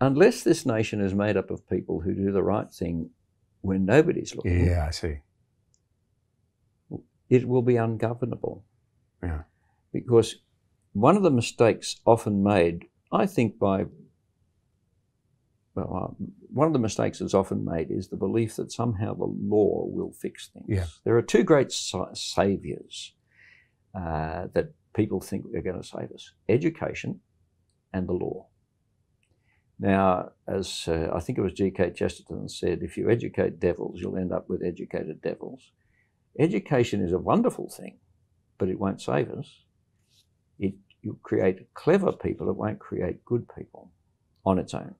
unless this nation is made up of people who do the right thing when nobody's looking, Yeah, I see. it will be ungovernable. Yeah. Because one of the mistakes often made, I think, by well, uh, one of the mistakes that's often made is the belief that somehow the law will fix things. Yeah. There are two great sa- saviors uh, that people think are going to save us education and the law. Now, as uh, I think it was G.K. Chesterton said, if you educate devils, you'll end up with educated devils. Education is a wonderful thing, but it won't save us. It you create clever people, it won't create good people on its own.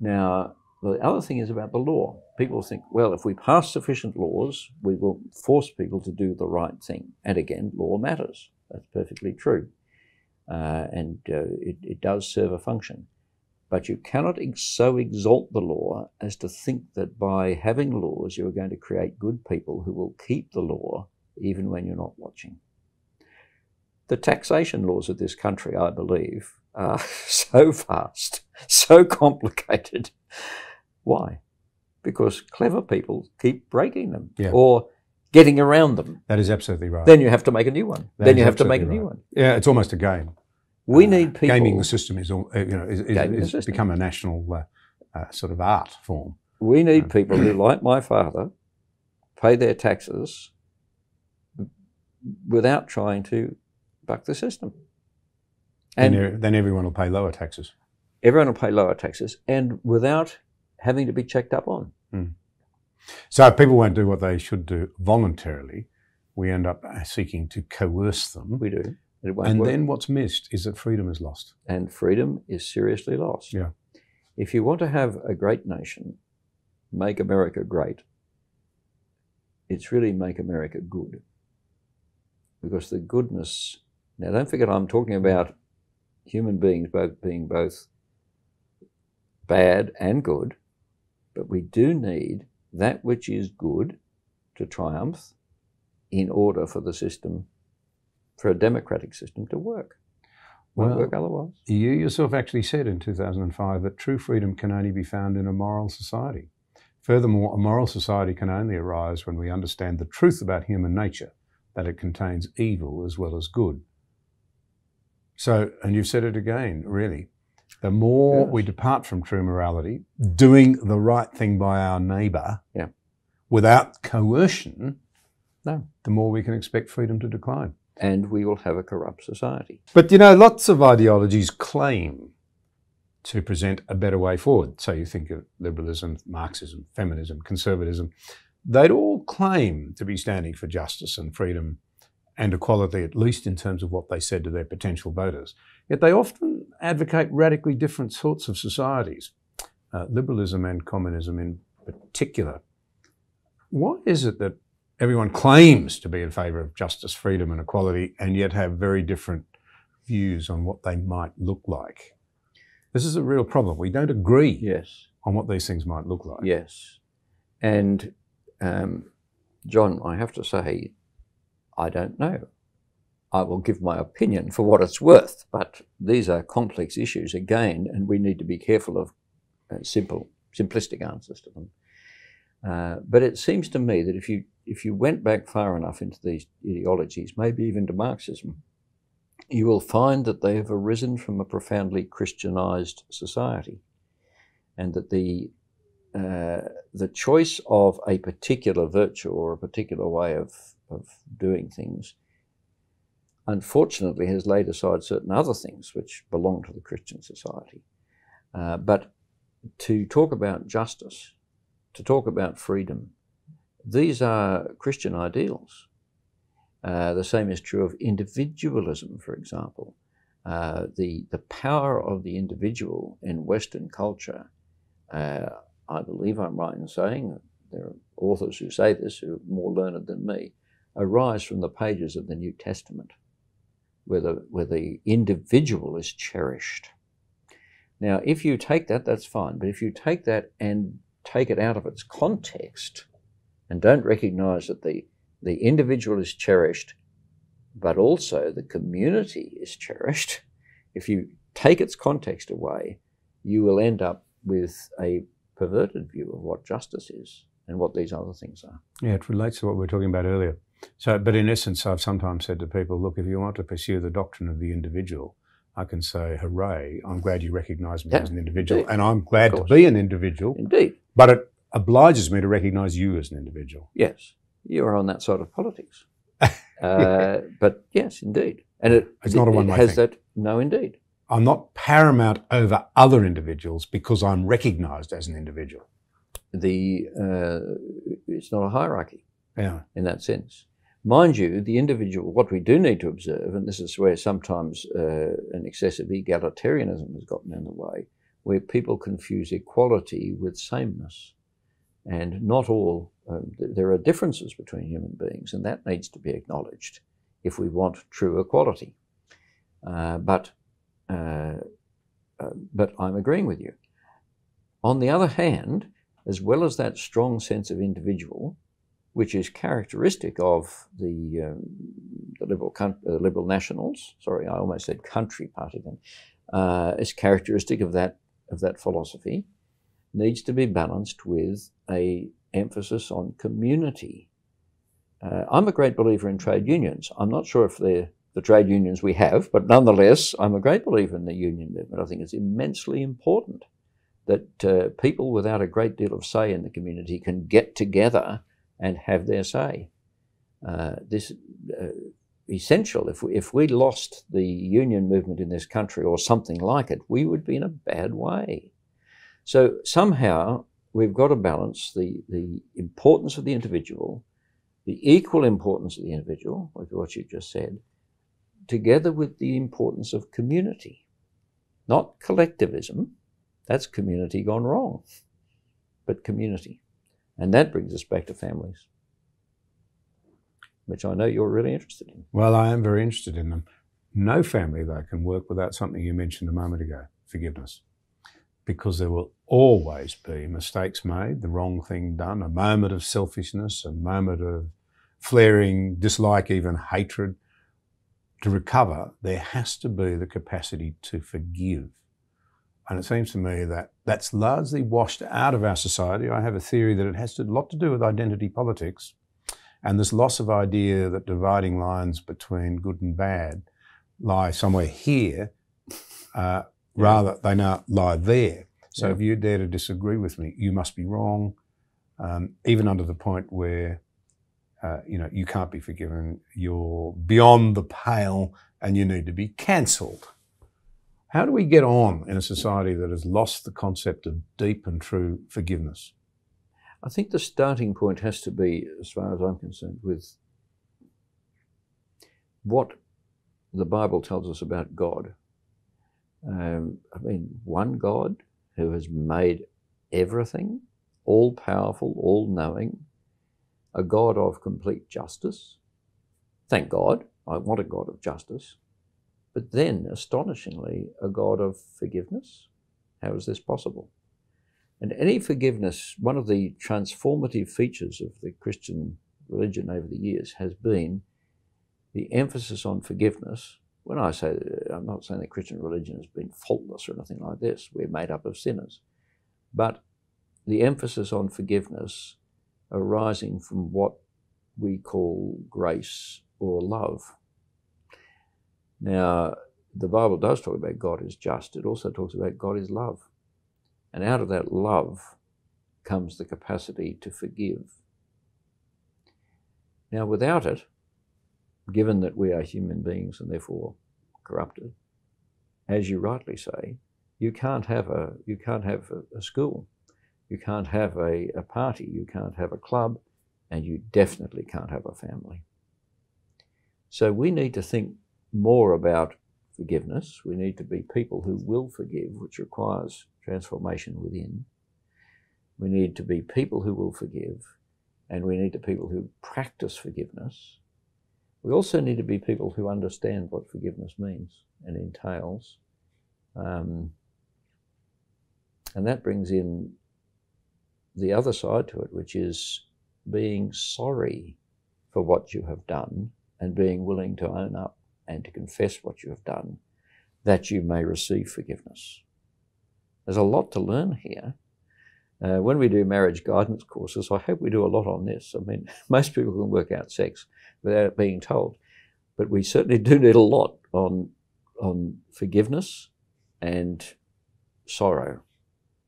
Now, the other thing is about the law. People think, well, if we pass sufficient laws, we will force people to do the right thing. And again, law matters. That's perfectly true. Uh, and uh, it, it does serve a function. But you cannot ex- so exalt the law as to think that by having laws, you are going to create good people who will keep the law even when you're not watching. The taxation laws of this country, I believe, are so vast, so complicated. Why? Because clever people keep breaking them Yeah. or getting around them. That is absolutely right. Then you have to make a new one. That then you have to make a absolutely new right. one. yeah, it's almost a game. We Uh, need people. Gaming the system is, all- uh, you know, is, is, is become a national uh, uh, sort of art form. We need people who, like my father, pay their taxes without trying to buck the system. And then, then everyone will pay lower taxes. everyone will pay lower taxes and without having to be checked up on. So if people won't do what they should do voluntarily, we end up seeking to coerce them. We do. And work. then what's missed is that freedom is lost. and freedom is seriously lost. Yeah. If you want to have a great nation, make America great, it's really make America good. Because the goodness, now don't forget I'm talking about human beings both being both bad and good, but we do need that which is good to triumph in order for the system, for a democratic system to work. Won't Well, work otherwise. You yourself actually said in 2005 that true freedom can only be found in a moral society. Furthermore, a moral society can only arise when we understand the truth about human nature, that it contains evil as well as good. So, and you've said it again, really. The more Yes. we depart from true morality, doing the right thing by our neighbour Yeah. without coercion, No. the more we can expect freedom to decline. And we will have a corrupt society. But you know, lots of ideologies claim to present a better way forward. So you think of liberalism, Marxism, feminism, conservatism. They'd all claim to be standing for justice and freedom and equality, at least in terms of what they said to their potential voters. Yet they often advocate radically different sorts of societies, uh, liberalism and communism in particular. Why is it that everyone claims to be in favour of justice, freedom, and equality, and yet have very different views on what they might look like? This is a real problem. We don't agree Yes, on what these things might look like. yes. And um, John, I have to say, I don't know. I will give my opinion for what it's worth, but these are complex issues again, and we need to be careful of uh, simple, simplistic answers to them. Uh, but it seems to me that if you if you went back far enough into these ideologies, maybe even to Marxism, you will find that they have arisen from a profoundly Christianized society, and that the uh, the choice of a particular virtue or a particular way of, of doing things, unfortunately, has laid aside certain other things which belong to the Christian society. Uh, but to talk about justice, to talk about freedom, these are Christian ideals. Uh, the same is true of individualism, for example. Uh, the, the power of the individual in Western culture, uh, I believe I'm right in saying, there are authors who say this who are more learned than me, arise from the pages of the New Testament, where the, where the individual is cherished. Now, if you take that, that's fine, but if you take that and take it out of its context and don't recognize that the, the individual is cherished, but also the community is cherished, if you take its context away, you will end up with a perverted view of what justice is and what these other things are. Yeah, it relates to what we were talking about earlier. So, but in essence, I've sometimes said to people, look, if you want to pursue the doctrine of the individual, I can say, hooray, I'm glad you recognise me Yeah, as an individual, indeed. and I'm glad to be an individual, Indeed, but it obliges me to recognise you as an individual. yes, you are on that side of politics. uh, but yes, indeed, and it, It's not a it one-way has thing. that. No, indeed. I'm not paramount over other individuals because I'm recognised as an individual. The uh, it's not a hierarchy. Yeah. in that sense. Mind you, the individual, what we do need to observe, and this is where sometimes uh, an excessive egalitarianism has gotten in the way, where people confuse equality with sameness. And not all, um, th- there are differences between human beings, and that needs to be acknowledged if we want true equality. Uh, but, uh, uh, but I'm agreeing with you. On the other hand, as well as that strong sense of individual, which is characteristic of the, um, the liberal, uh, liberal nationals. Sorry, I almost said country party then. Uh, is characteristic of that of that philosophy. Needs to be balanced with a emphasis on community. Uh, I'm a great believer in trade unions. I'm not sure if they're the trade unions we have, but nonetheless, I'm a great believer in the union movement. I think it's immensely important that uh, people without a great deal of say in the community can get together and have their say. Uh, this uh, essential. If we, if we lost the union movement in this country or something like it, we would be in a bad way. So somehow we've got to balance the, the importance of the individual, the equal importance of the individual, like what you just said, together with the importance of community, not collectivism. That's community gone wrong, but community. And that brings us back to families, which I know you're really interested in. Well, I am very interested in them. No family, though, can work without something you mentioned a moment ago forgiveness. Because there will always be mistakes made, the wrong thing done, a moment of selfishness, a moment of flaring dislike, even hatred. To recover, there has to be the capacity to forgive. And it seems to me that that's largely washed out of our society. I have a theory that it has a lot to do with identity politics and this loss of idea that dividing lines between good and bad lie somewhere here, uh, rather they now lie there. So Yeah. if you dare to disagree with me, you must be wrong, um, even under the point where uh, you know you can't be forgiven. You're beyond the pale, and you need to be cancelled. How do we get on in a society that has lost the concept of deep and true forgiveness? I think the starting point has to be, as far as I'm concerned, with what the Bible tells us about God. Um, I mean, one God who has made everything, all powerful, all knowing, a God of complete justice. Thank God, I want a God of justice. But then, astonishingly, a God of forgiveness. How is this possible? And any forgiveness, one of the transformative features of the Christian religion over the years has been the emphasis on forgiveness. When I say, I'm not saying that Christian religion has been faultless or anything like this, we're made up of sinners. But the emphasis on forgiveness arising from what we call grace or love. Now, the Bible does talk about God is just, it also talks about God is love. And out of that love comes the capacity to forgive. Now, without it, given that we are human beings and therefore corrupted, as you rightly say, you can't have a you can't have a, a school, you can't have a, a party, you can't have a club, and you definitely can't have a family. So we need to think more about forgiveness. We need to be people who will forgive, which requires transformation within. We need to be people who will forgive, and we need to people who practice forgiveness. We also need to be people who understand what forgiveness means and entails. Um, and that brings in the other side to it, which is being sorry for what you have done and being willing to own up and to confess what you have done, that you may receive forgiveness. There's a lot to learn here. Uh, when we do marriage guidance courses, I hope we do a lot on this. I mean, most people can work out sex without it being told, but we certainly do need a lot on on forgiveness and sorrow,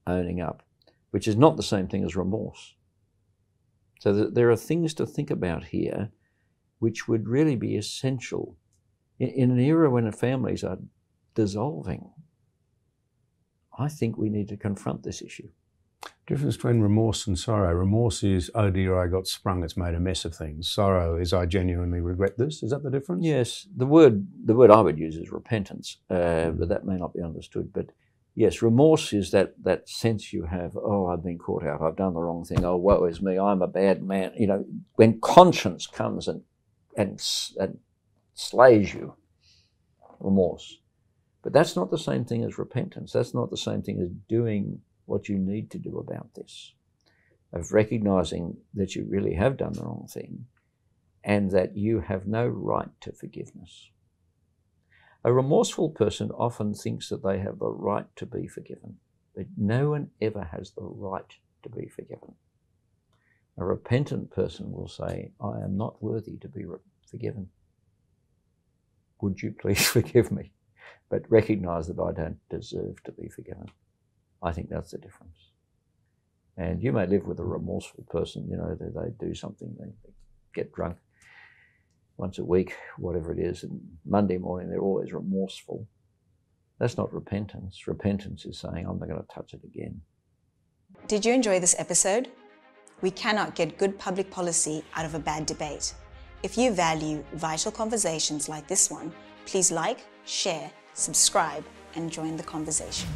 owning up, which is not the same thing as remorse. So th- there are things to think about here, which would really be essential in, in an era when families are dissolving. I think we need to confront this issue. Difference between remorse and sorrow. Remorse is, oh dear, I got sprung, it's made a mess of things. Sorrow is, I genuinely regret this. Is that the difference? Yes, the word the word I would use is repentance, uh, but that may not be understood. But yes, remorse is that that sense you have. Oh, I've been caught out. I've done the wrong thing. Oh, woe is me. I'm a bad man. You know, when conscience comes and and, and slays you, remorse. But that's not the same thing as repentance. That's not the same thing as doing what you need to do about this, of recognizing that you really have done the wrong thing and that you have no right to forgiveness. A remorseful person often thinks that they have the right to be forgiven, but no one ever has the right to be forgiven. A repentant person will say, I am not worthy to be forgiven. Would you please forgive me? But recognize that I don't deserve to be forgiven. I think that's the difference. And you may live with a remorseful person, you know, they, they do something, they, they get drunk once a week, whatever it is, and Monday morning they're always remorseful. That's not repentance. Repentance is saying, I'm not going to touch it again. Did you enjoy this episode? We cannot get good public policy out of a bad debate. If you value vital conversations like this one, please like, share, subscribe, and join the conversation.